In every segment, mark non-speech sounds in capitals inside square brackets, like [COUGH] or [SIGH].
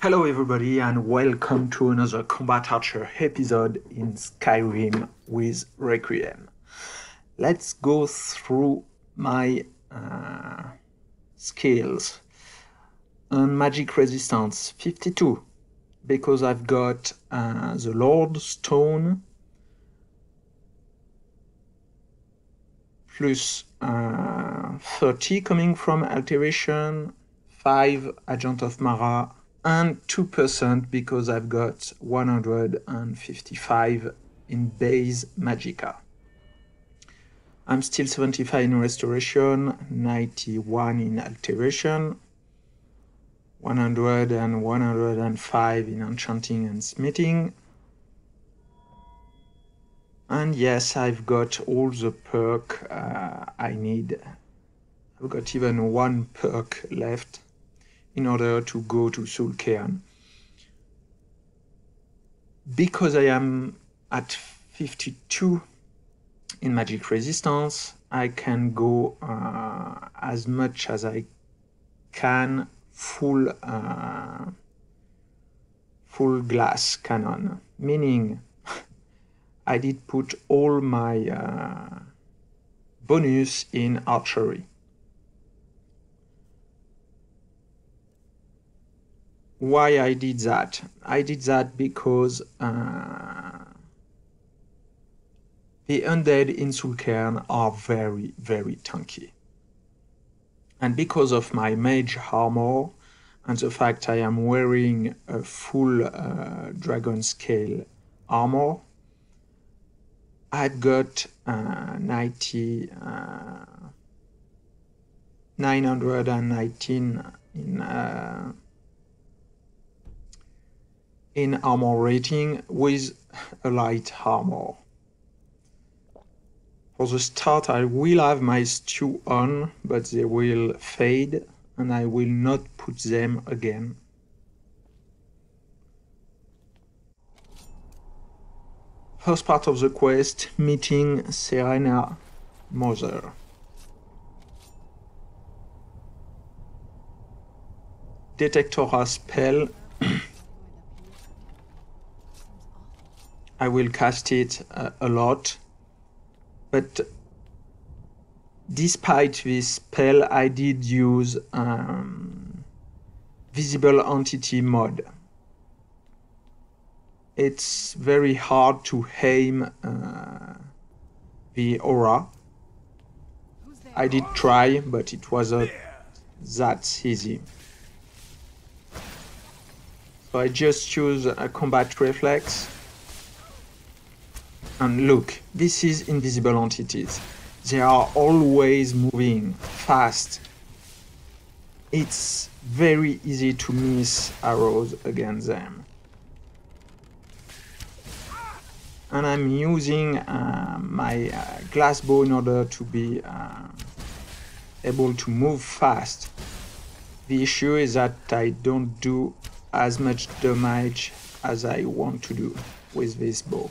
Hello everybody and welcome to another Combat Archer episode in Skyrim with Requiem. Let's go through my uh, skills. On magic resistance 52 because I've got uh, the Lord Stone plus uh, 30 coming from Alteration, 5 Agent of Mara and 2% because I've got 155 in base magica. I'm still 75 in Restoration, 91 in Alteration, 100 and 105 in Enchanting and Smithing. And yes, I've got all the perk uh, I need. I've got even one perk left in order to go to Soul Cairn. Because I am at 52 in magic resistance, I can go uh, as much as I can full uh, full glass cannon, meaning [LAUGHS] I did put all my uh, bonus in archery. Why I did that. I did that because uh, the undead in Soul Cairn are very, very tanky. And because of my mage armor and the fact I am wearing a full uh, dragon scale armor, I've got uh, 90, uh, 919 in uh, in armor rating with a light armor. For the start I will have my stew on, but they will fade and I will not put them again. First part of the quest, meeting Serana Mother. Detect Aura spell I will cast it uh, a lot. But despite this spell, I did use um, visible entity mod. It's very hard to aim uh, the aura. I did try, but it wasn't that easy. So I just use a combat reflex and look, this is invisible entities. They are always moving fast. It's very easy to miss arrows against them. And I'm using uh, my uh, glass bow in order to be uh, able to move fast. The issue is that I don't do as much damage as I want to do with this bow.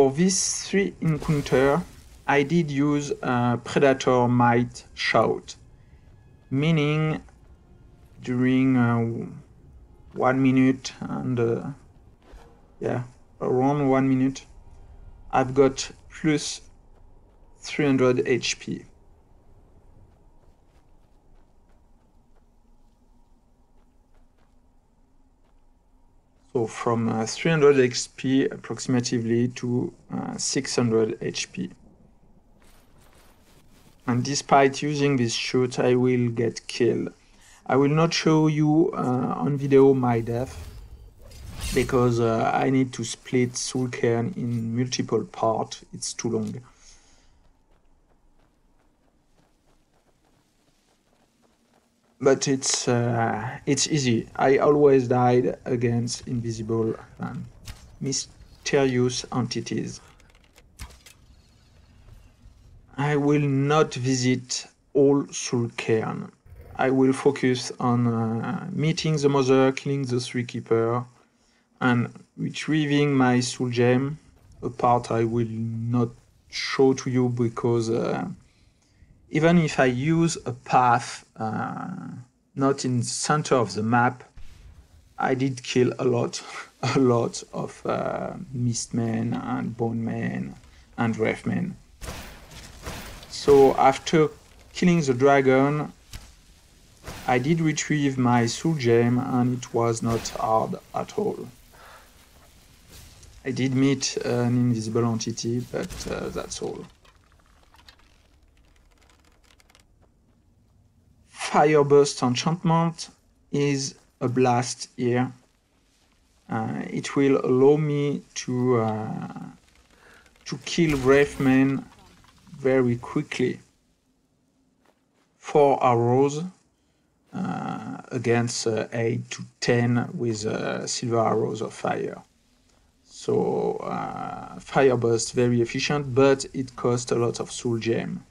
For these three encounter, I did use Predator Might Shout, meaning during uh, one minute and uh, yeah, around one minute, I've got plus 300 HP. So from uh, 300 XP approximately to uh, 600 HP. And despite using this shoot, I will get killed. I will not show you uh, on video my death because uh, I need to split Soul Cairn in multiple parts. It's too long. But it's uh, it's easy. I always died against invisible and mysterious entities. I will not visit all Soul Cairn. I will focus on uh, meeting the mother, killing the three keeper, and retrieving my soul gem. A part I will not show to you because uh, even if I use a path uh, not in the center of the map, I did kill a lot, [LAUGHS] a lot of uh, Mistmen and Bonemen and Wraithmen. So after killing the dragon, I did retrieve my soul gem and it was not hard at all. I did meet an invisible entity, but uh, that's all. Fireburst enchantment is a blast here. Uh, it will allow me to uh, to kill Wraithmen very quickly. Four arrows uh, against uh, 8 to 10 with uh, silver arrows of fire. So uh, fire burst very efficient, but it costs a lot of soul gem.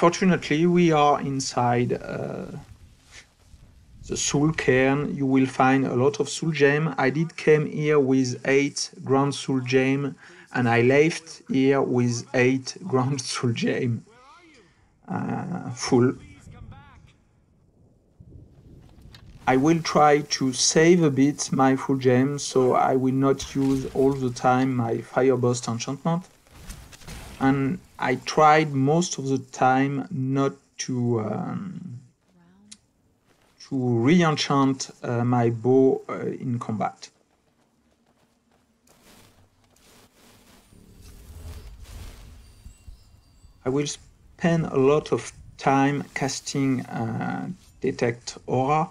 Fortunately, we are inside uh, the soul cairn. You will find a lot of soul gem. I did came here with eight grand soul gem, and I left here with eight [LAUGHS] grand soul gem uh, full. I will try to save a bit my full gem, so I will not use all the time my Fire Burst enchantment. And I tried most of the time not to um, to re-enchant uh, my bow uh, in combat. I will spend a lot of time casting uh, Detect Aura,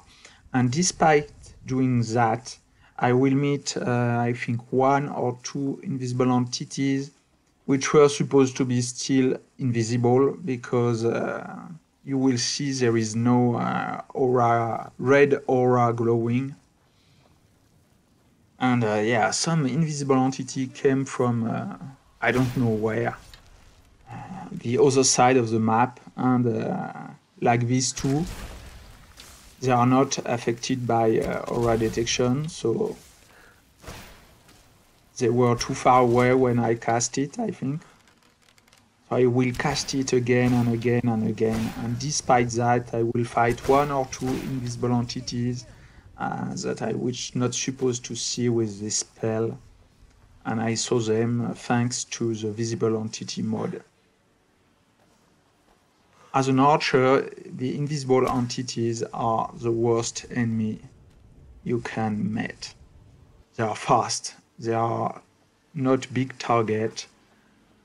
and despite doing that, I will meet, uh, I think, one or two invisible entities which were supposed to be still invisible because uh, you will see there is no uh, aura, red aura glowing. And uh, yeah, some invisible entity came from uh, I don't know where, uh, the other side of the map, and uh, like these two, they are not affected by aura detection, so they were too far away when I cast it, I think. So I will cast it again and again and again. And despite that, I will fight one or two invisible entities uh, that I was not supposed to see with this spell. And I saw them thanks to the visible entity mod. As an archer, the invisible entities are the worst enemy you can meet. They are fast, they are not big target.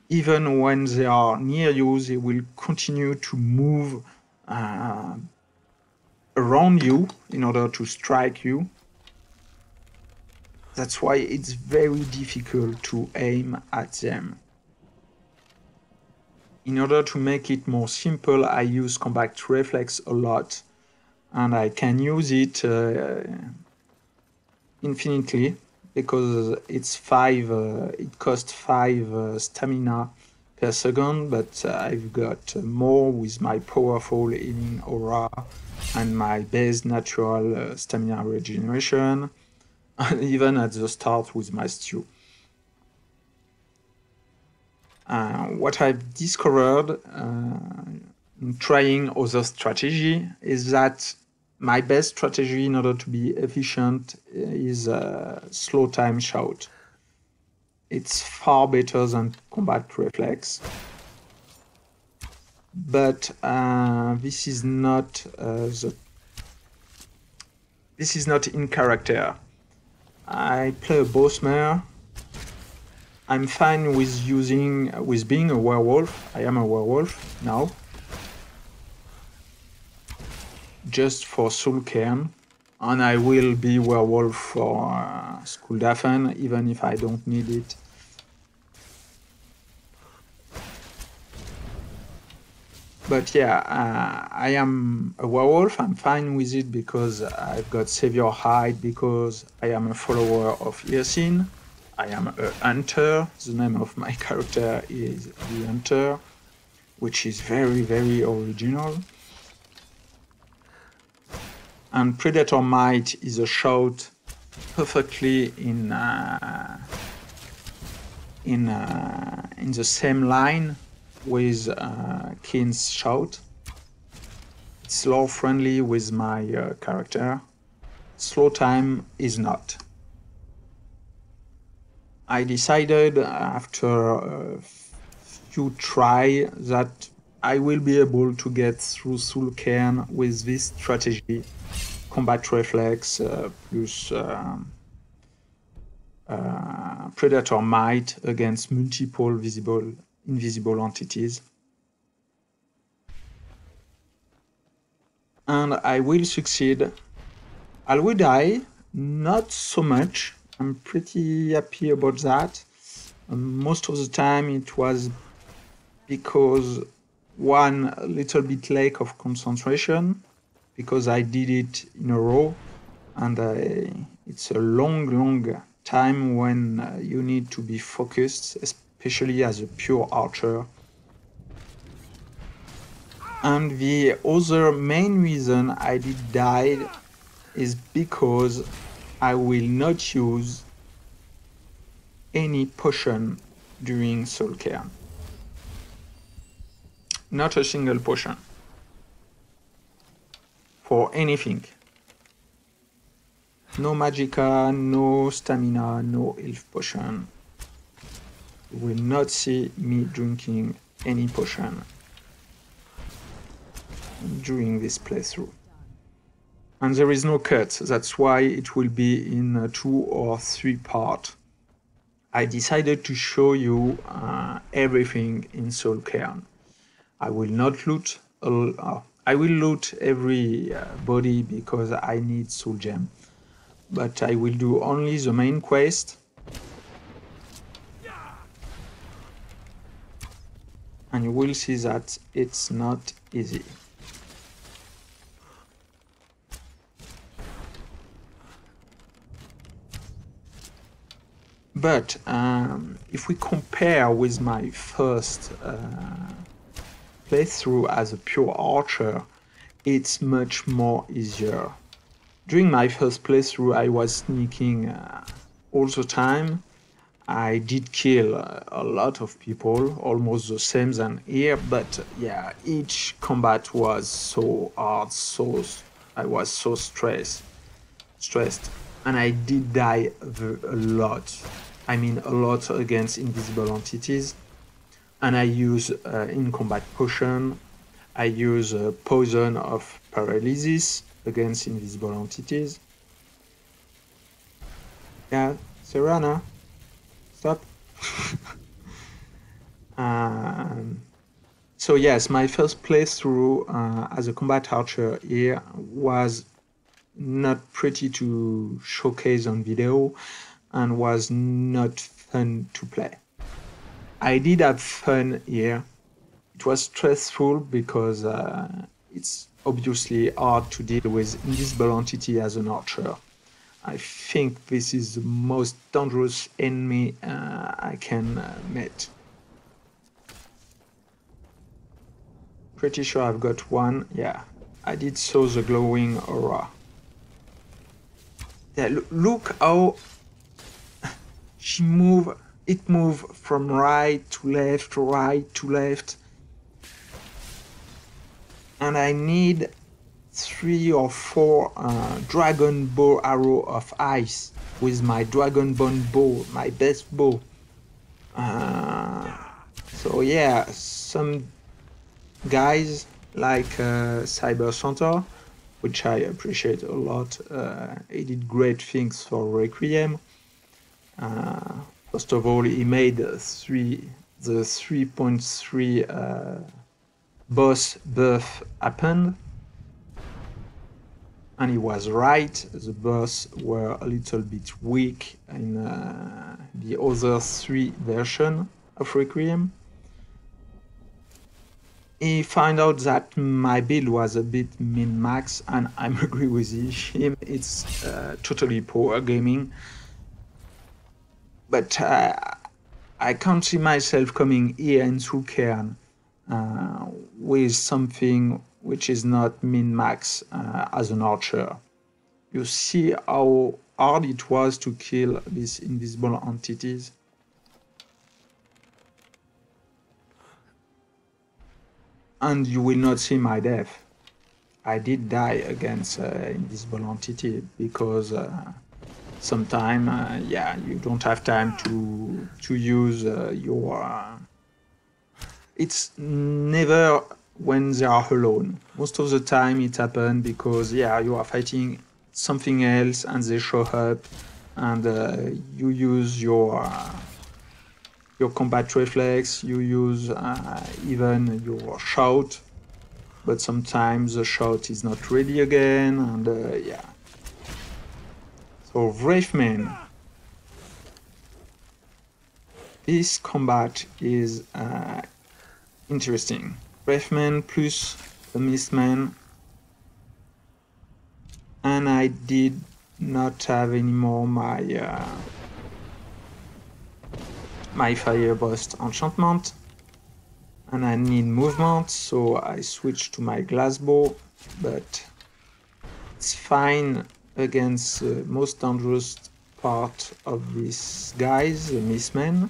Even when they are near you, they will continue to move uh, around you in order to strike you. That's why it's very difficult to aim at them. In order to make it more simple, I use combat reflex a lot and I can use it uh, infinitely because it's five. Uh, it costs five uh, stamina per second, but uh, I've got more with my powerful healing aura and my base natural stamina regeneration, and [LAUGHS] even at the start with my stew. Uh, what I've discovered uh, in trying other strategy is that my best strategy in order to be efficient is a slow time shout. It's far better than combat reflex. But uh, this is not uh, the this is not in character. I play a Bosmer. I'm fine with using with being a werewolf. I am a werewolf now just for Cairn, and I will be werewolf for uh, Skuldafn, even if I don't need it. But yeah, uh, I am a werewolf. I'm fine with it because I've got Savior Hide, because I am a follower of Hircine. I am a hunter. The name of my [LAUGHS] character is the hunter. which is very, very original. And Predator Might is a shot perfectly in uh, in uh, in the same line with uh, Keen's shout. It's friendly with my uh, character. Slow time is not. I decided after a few try that I will be able to get through Soul Cairn with this strategy, combat reflex uh, plus um, uh, predator might against multiple visible invisible entities. And I will succeed. I will die, not so much. I'm pretty happy about that. Um, most of the time it was because one little bit lack of concentration because I did it in a row and I, it's a long long time when uh, you need to be focused especially as a pure archer. And the other main reason I did die is because I will not use any potion during soul care. Not a single potion. For anything. No magica, no stamina, no health potion will not see me drinking any potion during this playthrough. And there is no cut, that's why it will be in two or three parts. I decided to show you uh, everything in Soul Cairn. I will not loot, uh, I will loot every uh, body because I need Soul Gem. But I will do only the main quest and you will see that it's not easy. But um, if we compare with my first uh, playthrough as a pure archer, it's much more easier. During my first playthrough, I was sneaking uh, all the time I did kill a lot of people, almost the same than here, but yeah, each combat was so hard, so I was so stressed, stressed, and I did die a lot. I mean, a lot against invisible entities, and I use uh, in combat potion. I use uh, poison of paralysis against invisible entities. Yeah, Serana stop. [LAUGHS] um, so yes, my first playthrough uh, as a combat archer here was not pretty to showcase on video and was not fun to play. I did have fun here. It was stressful because uh, it's obviously hard to deal with invisible entity as an archer. I think this is the most dangerous enemy uh, I can uh, meet. Pretty sure I've got one. Yeah, I did saw the glowing aura. Yeah, look how [LAUGHS] she move. It move from right to left, right to left. And I need three or four uh, dragon bow arrow of ice with my dragon bone bow, my best bow. Uh, so yeah, some guys like uh, Cyber Center, which I appreciate a lot. Uh, he did great things for Requiem. Uh, first of all, he made three the 3.3 uh, boss buff happen and he was right. The boss were a little bit weak in uh, the other three version of Requiem. He found out that my build was a bit min-max, and I'm [LAUGHS] agree with him. It's uh, totally poor gaming. But uh, I can't see myself coming here in Soul Cairn uh, with something which is not min-max uh, as an archer. You see how hard it was to kill these invisible entities. And you will not see my death. I did die against uh, invisible entity because uh, sometime uh, yeah you don't have time to to use uh, your uh, it's never when they are alone. Most of the time it happens because yeah you are fighting something else and they show up and uh, you use your uh, your combat reflex you use uh, even your shout but sometimes the shout is not ready again and yeah so Wraithman this combat is uh, interesting. Wraithman plus the Mistman and I did not have anymore my uh, my fire burst enchantment. And I need movement so I switch to my glass bow but it's fine against the most dangerous part of these guys the mistman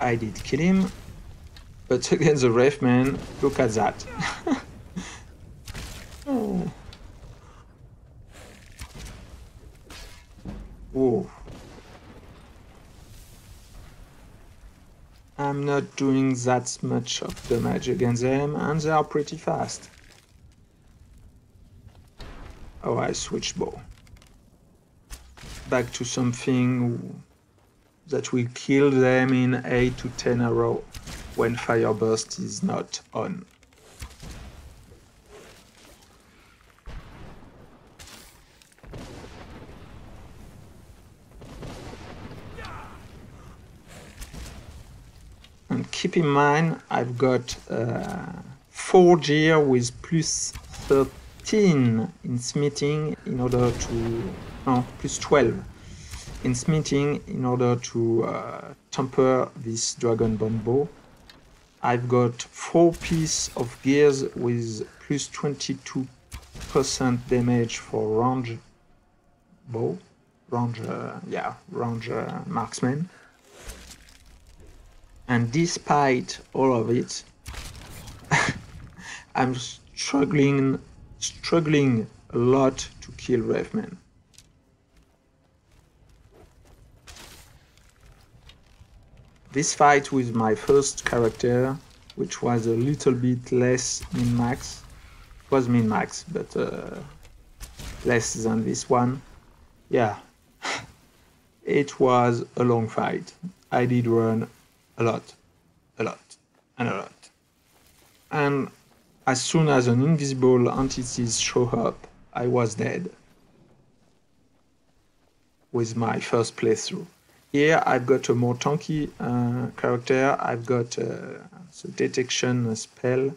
I did kill him but [LAUGHS] against the Wraithman look at that [LAUGHS] oh. Whoa. I'm not doing that much of damage against them and they are pretty fast. Oh, I switch bow. Back to something that will kill them in 8 to 10 arrow when fire burst is not on. And keep in mind, I've got uh, 4 gear with plus 13 in smithing in order to, no, plus 12 in smithing in order to uh, temper this dragon bone bow. I've got 4 pieces of gears with plus 22% damage for range bow, range, uh, yeah, range uh, marksman and despite all of it [LAUGHS] i'm struggling struggling a lot to kill Wraithman. This fight with my first character, which was a little bit less min-max, was min-max, but uh, less than this one, yeah, [LAUGHS] it was a long fight. I did run a lot, a lot, and a lot. And as soon as an invisible entity show up, I was dead with my first playthrough. Here I've got a more tanky uh, character, I've got uh, the detection spell,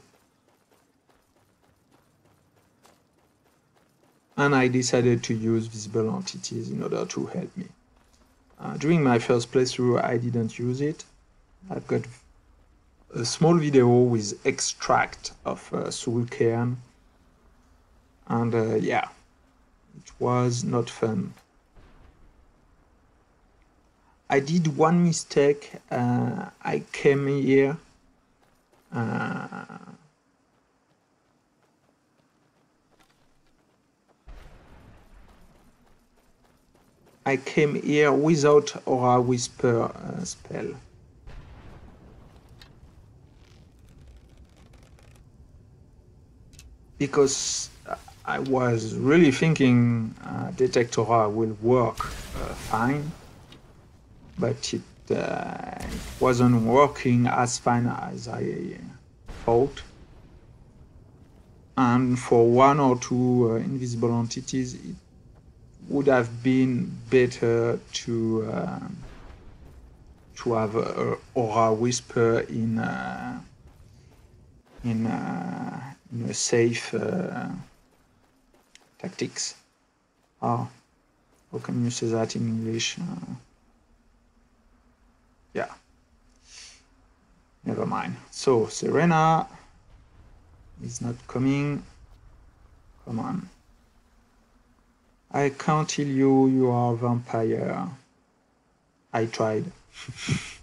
and I decided to use visible entities in order to help me. Uh, during my first playthrough I didn't use it, I've got a small video with extract of uh, Soul Cairn and uh, yeah it was not fun. I did one mistake uh, I came here uh, I came here without Aura Whisper uh, spell because I was really thinking uh, Detect Aura will work uh, fine, but it, uh, it, wasn't working as fine as I thought. And for one or two uh, invisible entities, it would have been better to uh, to have a, aura whisper in uh, in safe uh, tactics. Ah, how can you say that in English? Uh, yeah. Never mind. So, Serana is not coming. Come on. I can't heal you, you are a vampire. I tried. [LAUGHS]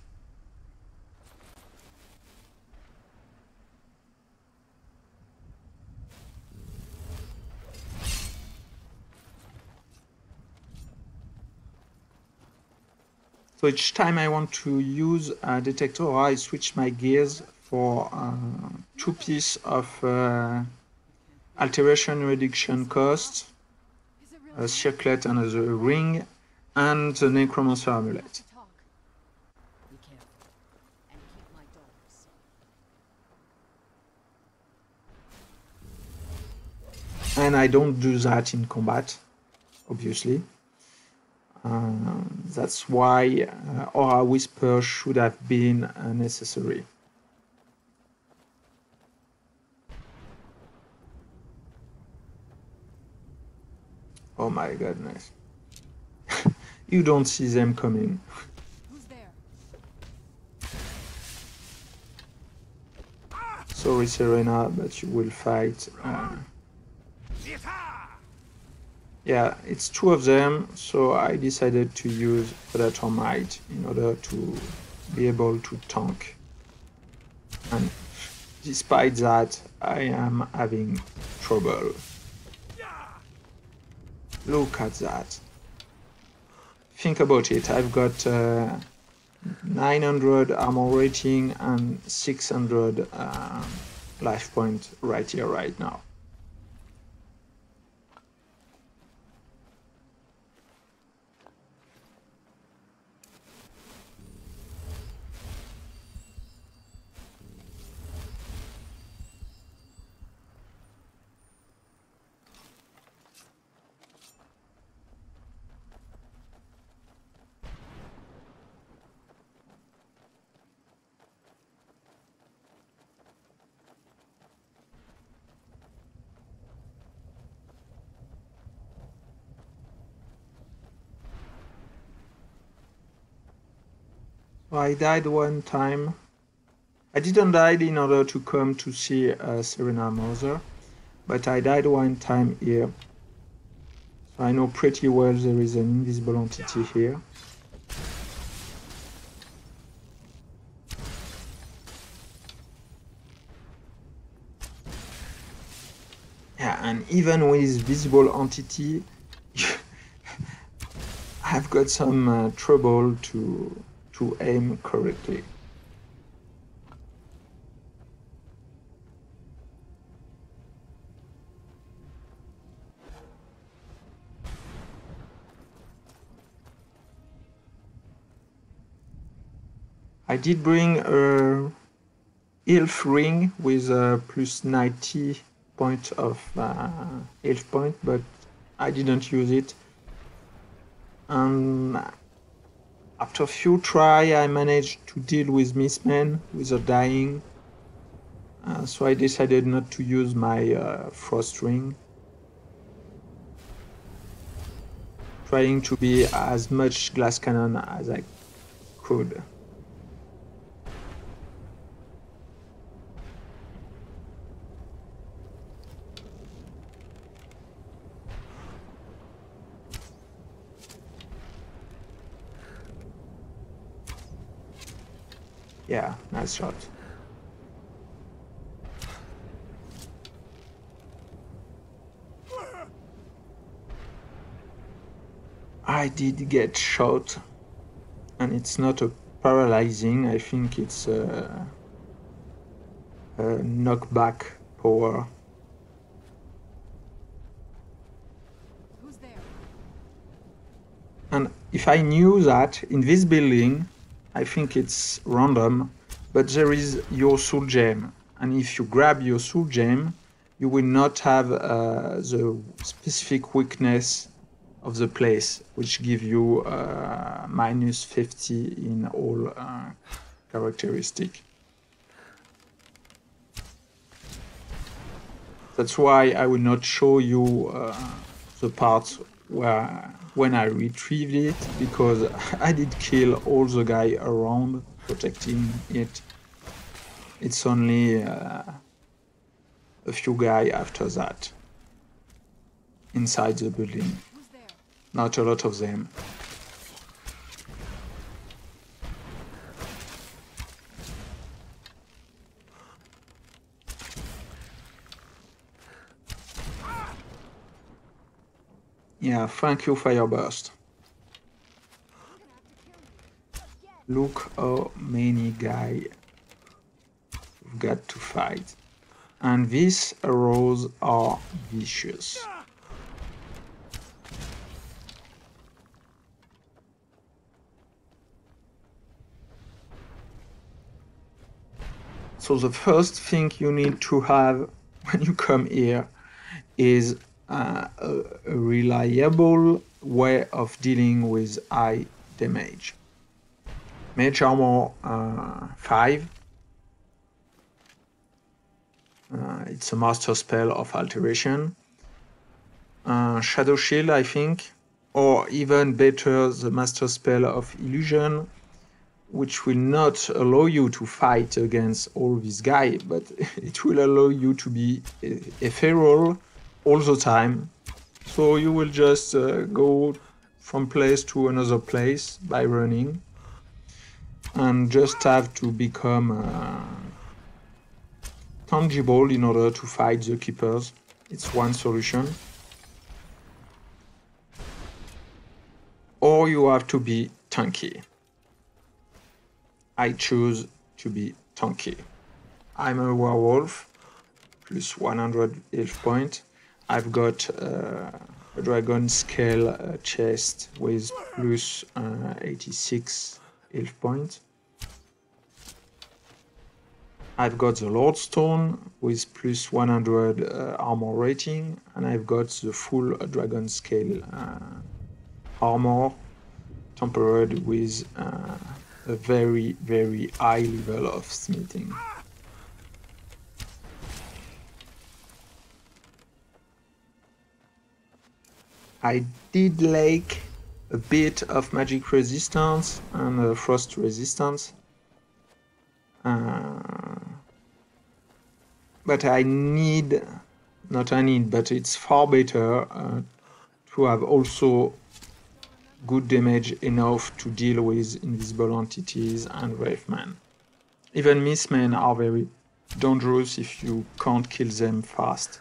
So each time I want to use a detector, I switch my gears for uh, two pieces of uh, alteration reduction cost, a circlet and a ring, and the necromancer amulet. And I don't do that in combat, obviously. Uh, that's why uh, Aura Whisper should have been uh, necessary. Oh my goodness. [LAUGHS] you don't see them coming. Sorry, Serana, but you will fight. Uh, yeah, it's two of them, so I decided to use Might in order to be able to tank. And despite that, I am having trouble. Look at that. Think about it, I've got uh, 900 armor rating and 600 uh, life point right here, right now. I died one time. I didn't die in order to come to see uh, Serana Mother, but I died one time here. So I know pretty well there is an invisible entity here. Yeah, and even with visible entity, [LAUGHS] I've got some uh, trouble to to aim correctly. I did bring a ELF ring with a plus 90 point of uh, health point, but I didn't use it. And after a few try, I managed to deal with Mistman without dying. Uh, so I decided not to use my uh, frost ring. Trying to be as much glass cannon as I could. Yeah, nice shot. I did get shot, and it's not a paralyzing, I think it's a, a knockback power. Who's there? And if I knew that in this building I think it's random, but there is your soul gem. And if you grab your soul gem, you will not have uh, the specific weakness of the place, which give you uh, minus 50 in all uh, characteristic. That's why I will not show you uh, the parts where when I retrieved it because [LAUGHS] I did kill all the guy around protecting it. it's only uh, a few guy after that inside the building. Not a lot of them. Yeah, thank you, Fireburst. Look how many guys we've got to fight. And these arrows are vicious. So the first thing you need to have when you come here is uh, a, reliable way of dealing with high damage. Mage Armor uh, 5. Uh, it's a master spell of alteration. Uh, Shadow Shield, I think, or even better, the master spell of illusion, which will not allow you to fight against all these guys, but [LAUGHS] it will allow you to be ethereal all the time. So you will just uh, go from place to another place by running and just have to become uh, tangible in order to fight the keepers. It's one solution. Or you have to be tanky. I choose to be tanky. I'm a werewolf, plus 100 health point. I've got uh, a dragon scale uh, chest with plus, uh, 86 health points. I've got the Lordstone with plus 100 uh, armor rating, and I've got the full dragon scale uh, armor tempered with a very, very high level of smithing. I did like a bit of magic resistance and uh, frost resistance. Uh, but I need, not I need, but it's far better uh, to have also good damage enough to deal with invisible entities and Wraithmen. Even mist men are very dangerous if you can't kill them fast.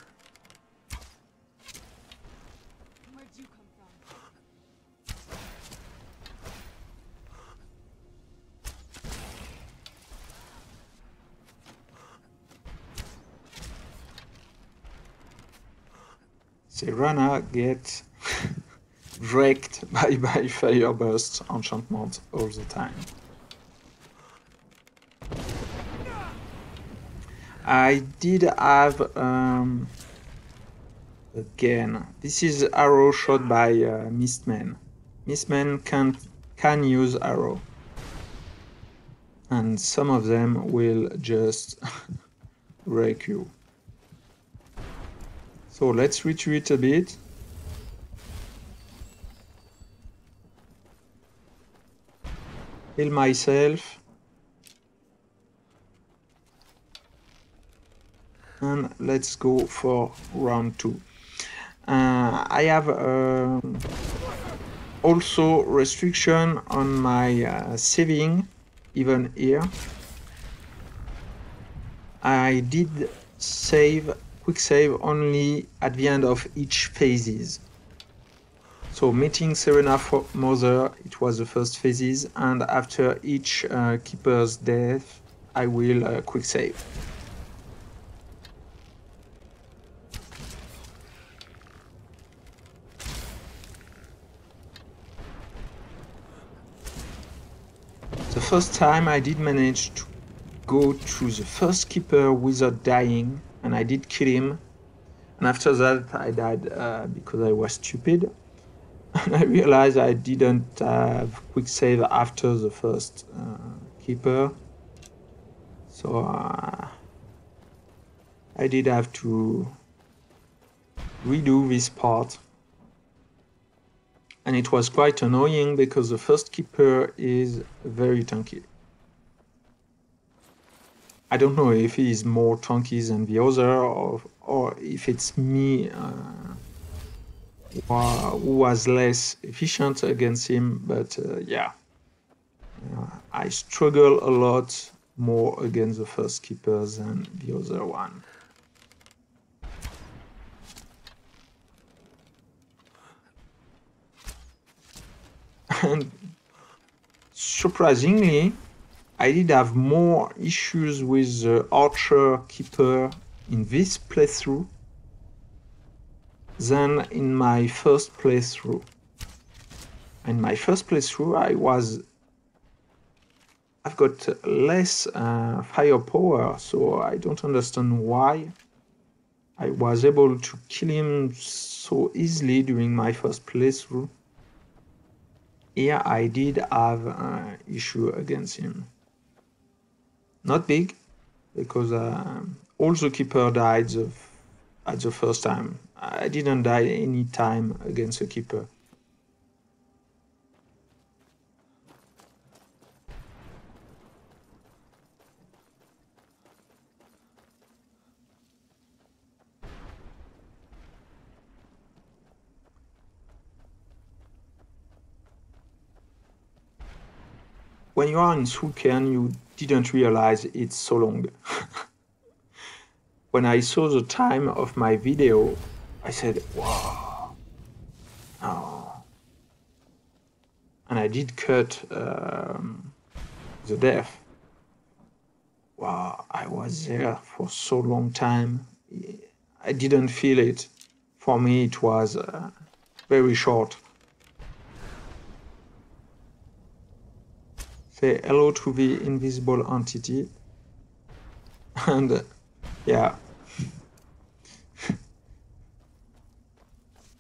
Serana gets wrecked [LAUGHS] by, by fire burst enchantment all the time. I did have um, again. This is arrow shot by uh, Mistman. Mistman can can use arrow, and some of them will just [LAUGHS] wreck you. So let's retreat a bit. Heal myself. And let's go for round two. Uh, I have uh, also restriction on my uh, saving, even here. I did save quick save only at the end of each phases. So meeting Serana Mother, it was the first phases, and after each uh, keeper's death, I will uh, quick save. The first time I did manage to go to the first keeper without dying, and I did kill him. And after that, I died uh, because I was stupid. [LAUGHS] And I realized I didn't have quick save after the first uh, keeper. So uh, I did have to redo this part. And it was quite annoying because the first keeper is very tanky. I don't know if he is more tanky than the other or, or if it's me uh, who was less efficient against him, but uh, yeah. Uh, I struggle a lot more against the first keeper than the other one. And surprisingly, I did have more issues with the Archer Keeper in this playthrough than in my first playthrough. In my first playthrough, I was I've got less uh, firepower, so I don't understand why I was able to kill him so easily during my first playthrough. Here I did have an issue against him. Not big, because uh, all the keeper died the, at the first time. I didn't die any time against the keeper. when you are in Soul Cairn, you didn't realize it's so long. [LAUGHS] when I saw the time of my video, I said, wow. Oh. And I did cut um, the death. Wow, I was there for so long time. I didn't feel it. For me, it was uh, very short. Say hello to the invisible entity. And uh, yeah.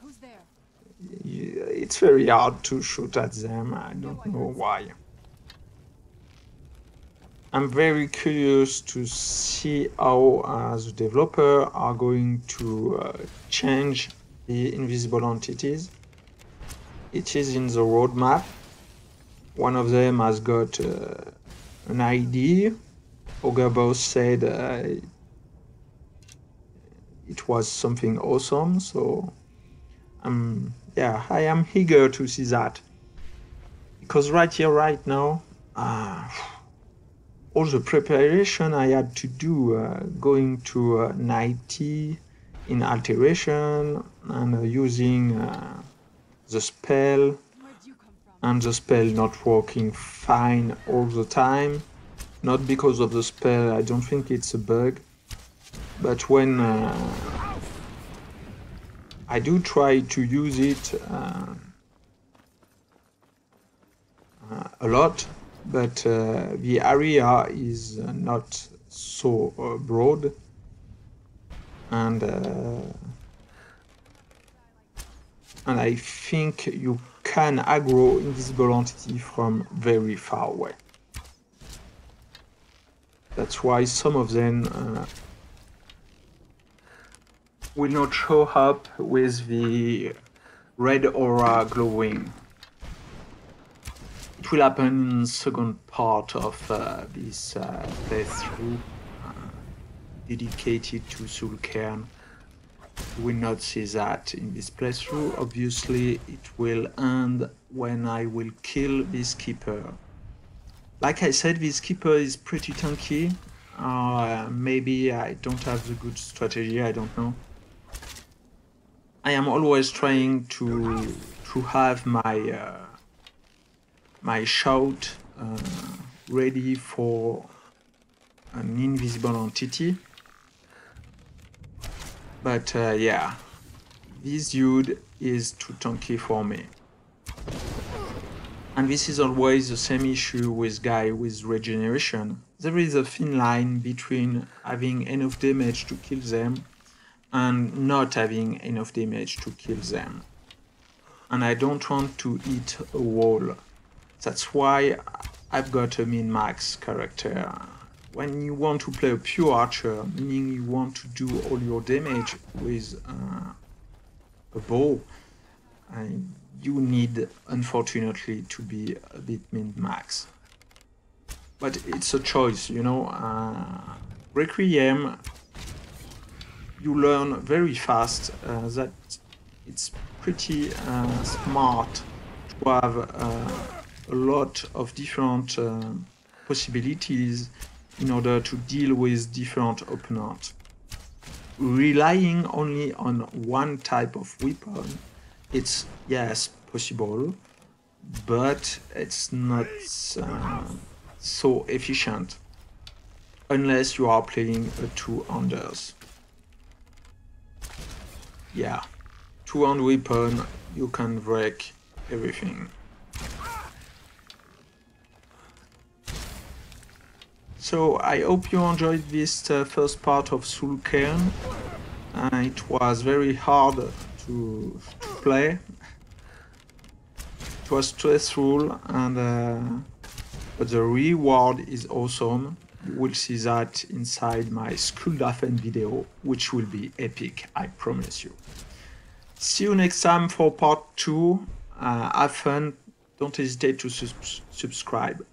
Who's there? it's very hard to shoot at them. I don't know why. I'm very curious to see how uh, the developer are going to uh, change the invisible entities. It is in the roadmap one of them has got uh, an ID. Ogre said uh, it was something awesome, so um, yeah, I am eager to see that. Because right here, right now, uh, all the preparation I had to do, uh, going to uh, 90 in alteration and uh, using uh, the spell and the spell not working fine all the time. Not because of the spell, I don't think it's a bug. But when uh, I do try to use it uh, uh, a lot, but uh, the area is not so uh, broad and uh, and I think you can aggro invisible entity from very far away. That's why some of them uh, will not show up with the red aura glowing. It will happen in second part of uh, this uh, playthrough uh, dedicated to Soul Cairn will not see that in this playthrough. Obviously, it will end when I will kill this keeper. Like I said, this keeper is pretty tanky. Uh, maybe I don't have the good strategy, I don't know. I am always trying to to have my uh, my shout uh, ready for an invisible entity but uh, yeah, this dude is too tanky for me. And this is always the same issue with guy with regeneration. There is a thin line between having enough damage to kill them and not having enough damage to kill them. And I don't want to hit a wall. That's why I've got a min-max character when you want to play a pure archer, meaning you want to do all your damage with uh, a bow, uh, you need, unfortunately, to be a bit min-max. But it's a choice, you know. Uh, Requiem, you learn very fast uh, that it's pretty uh, smart to have a lot of different possibilities in order to deal with different opponents. Relying only on one type of weapon, it's yes possible, but it's not uh, so efficient unless you are playing a two-handers. Yeah, two-hand weapon, you can break everything. So I hope you enjoyed this uh, first part of Soulcairn. Uh, it was very hard to, to play. It was stressful and uh, but the reward is awesome. You will see that inside my Skuldafn video, which will be epic, I promise you. See you next time for part 2. Uh, have fun. Don't hesitate to subscribe.